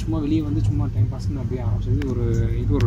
சும்மா வெளியே வந்து சும்மா டைம் பாஸ்னு அப்படியே ஆரம்பிச்சது. ஒரு இது ஒரு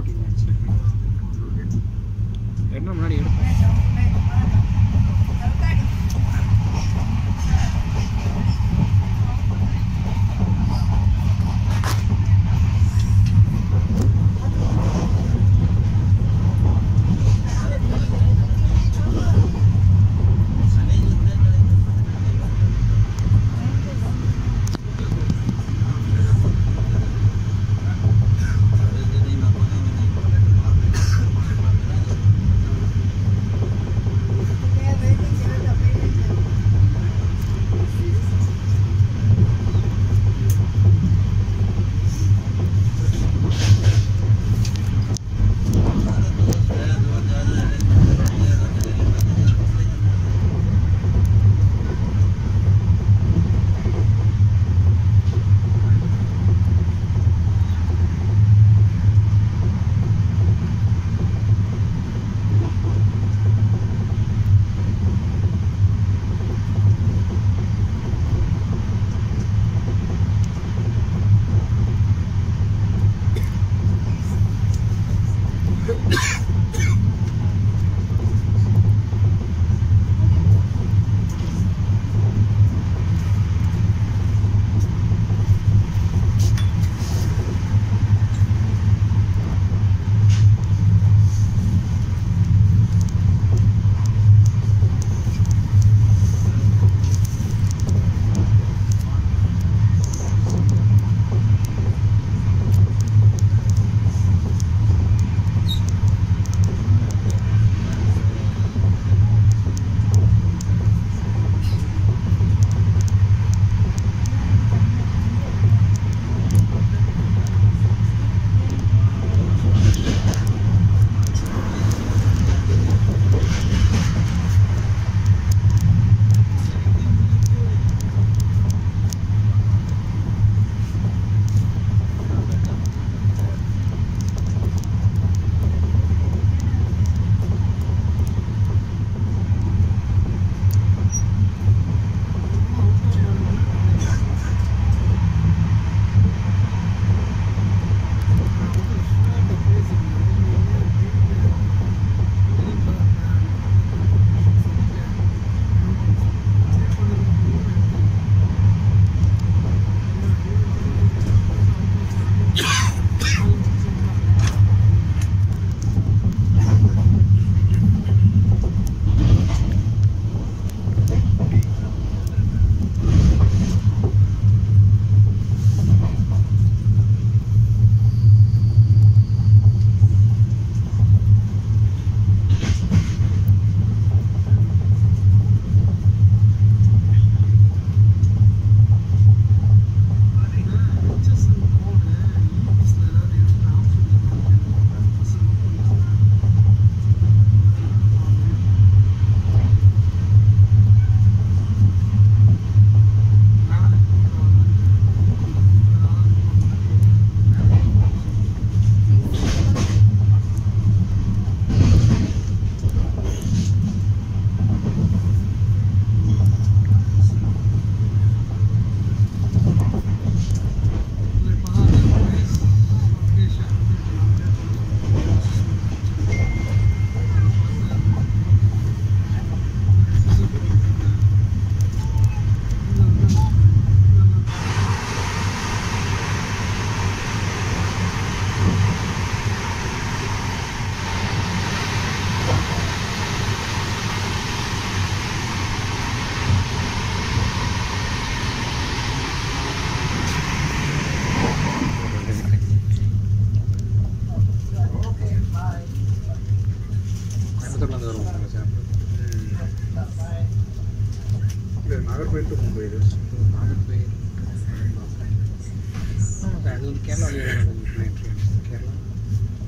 அது வந்து கேரளா வழியாக தான் entry Kerala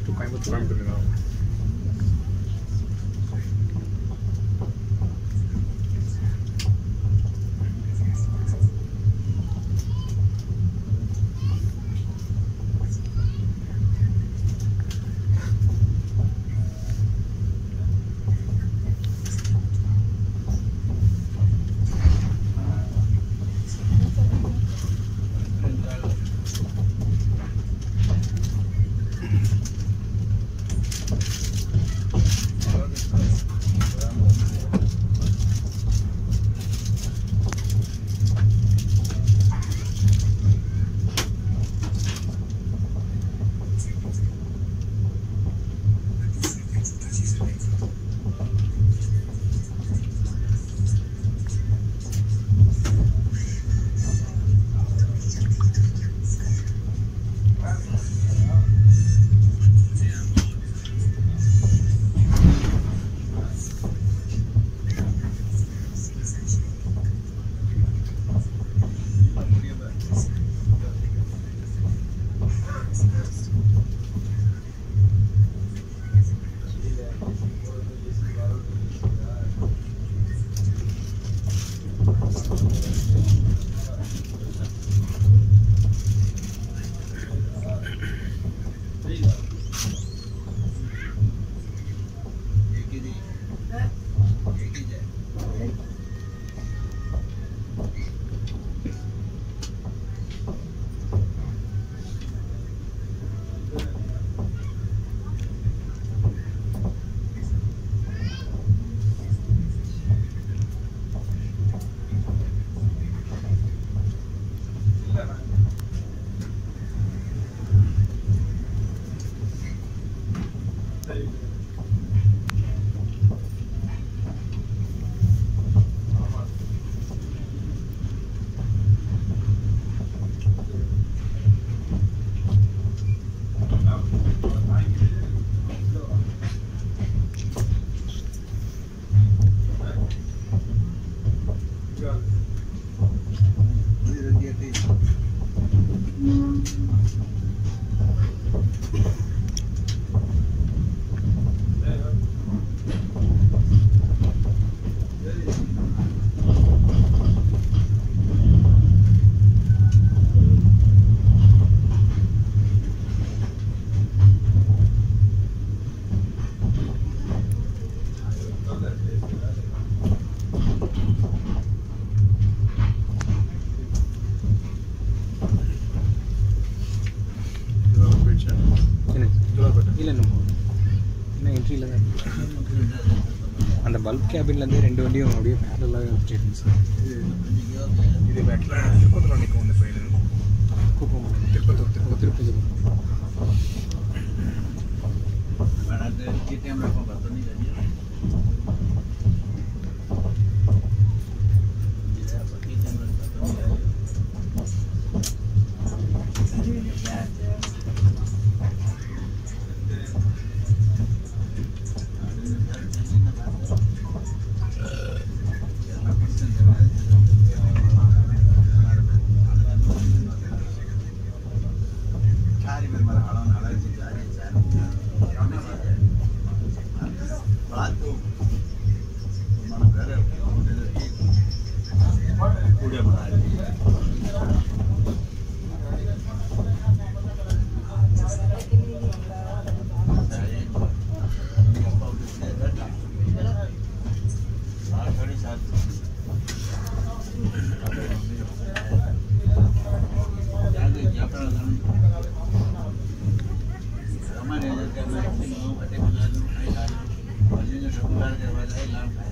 to Coimbatore bulk கேபின்லேருந்தே ரெண்டு வண்டியும் அப்படியே பேரலாக வச்சுட்டு இருந்துச்சு இது பேக்கில் திருப்பத்தூர் நிற்கும் இந்த train Kuppam Tirupattur Tirupati Tirupattur. the headlamp.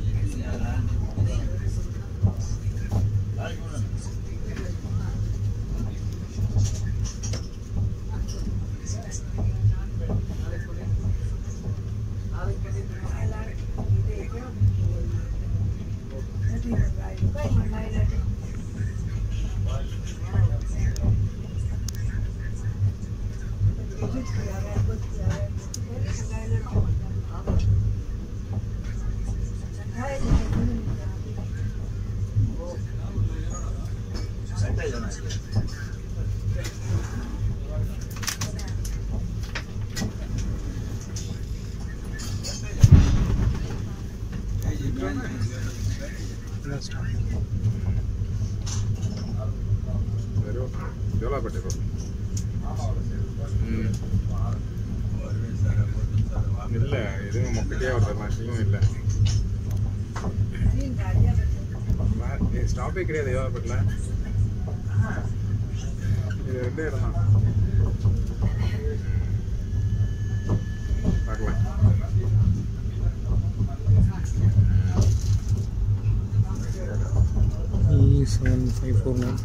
ಜೋಲಾಪಟ್ಟೆ ಇಲ್ಲ ಇದು ಮೊಕ್ಕಟೇ ಬರ್ತಾರೆ ಮಾಸ್ಟಿಂಗು ಇಲ್ಲ ஸ்டாப்பே கிடையாது யோகாபட்டில் இது ரெண்டே இடம் தான் பார்க்கலாம் three seven five four nine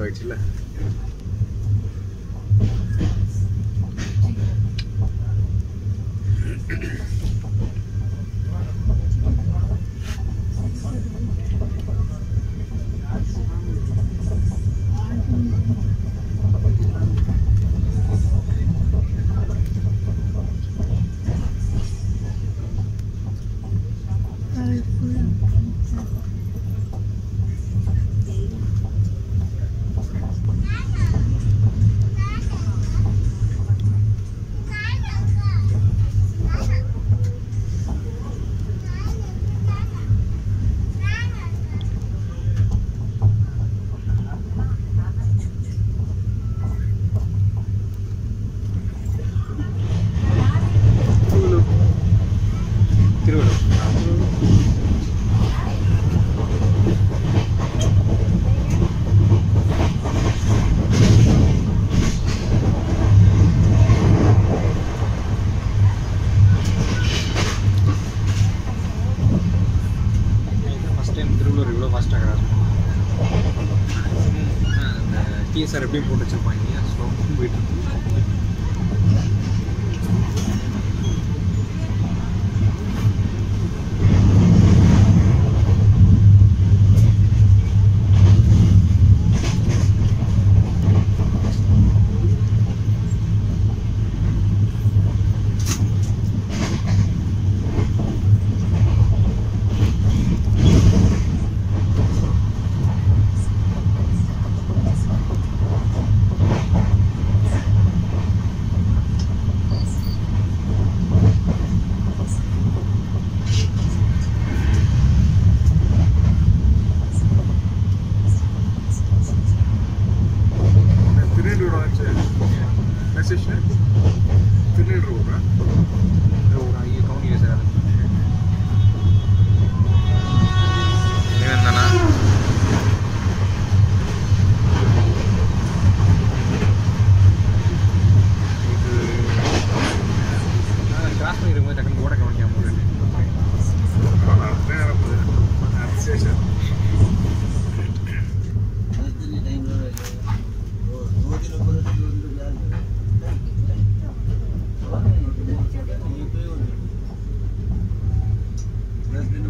ରହିଥିଲା எப்படியும் போட்டு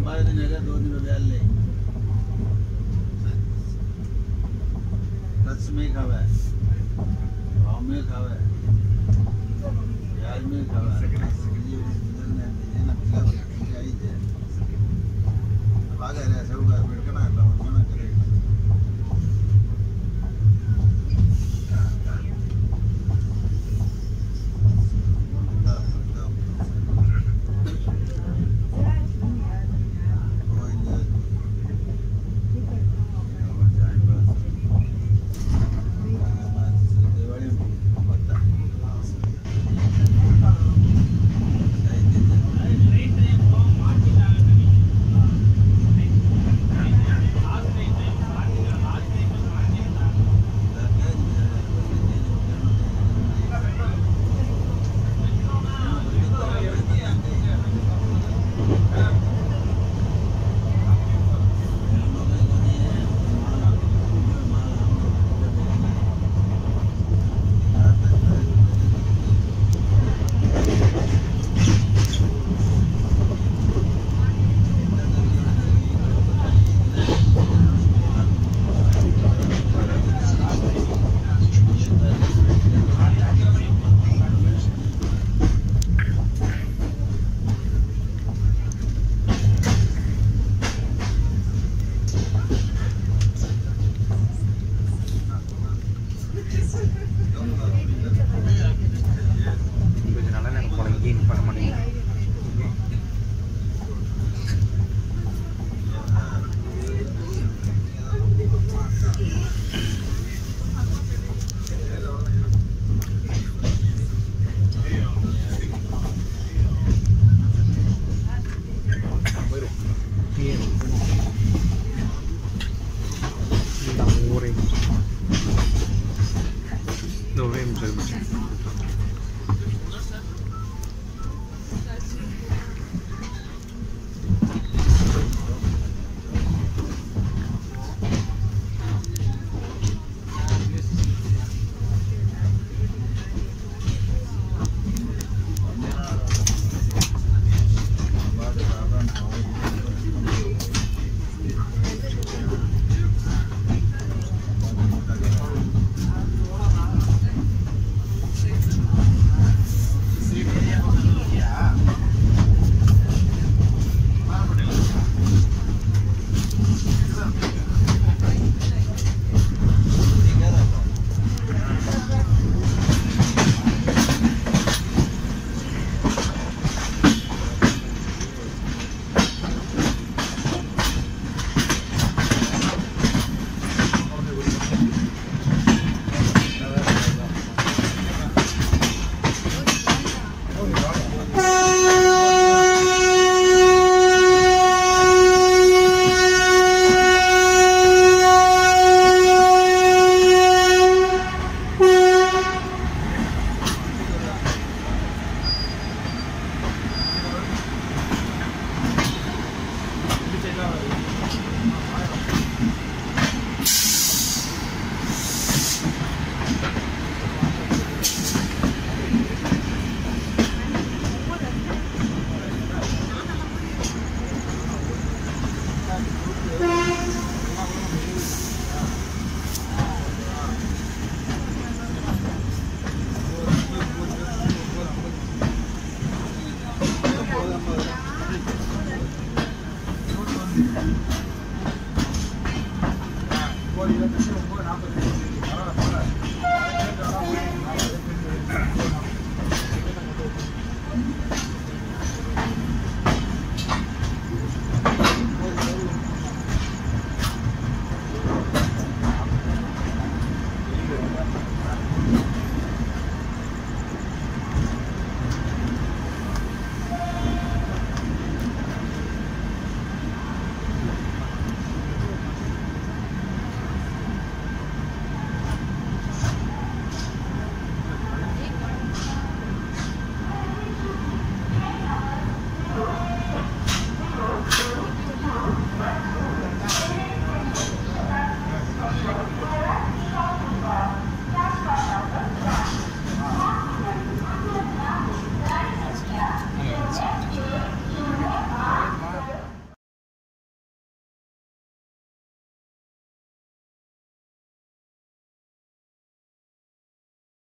बारह दिन रह दो दिन ब्याल ले। रस में खावे भाव में खावे प्याज में खावे आगे रहे, सब बैठ के ना Thank you.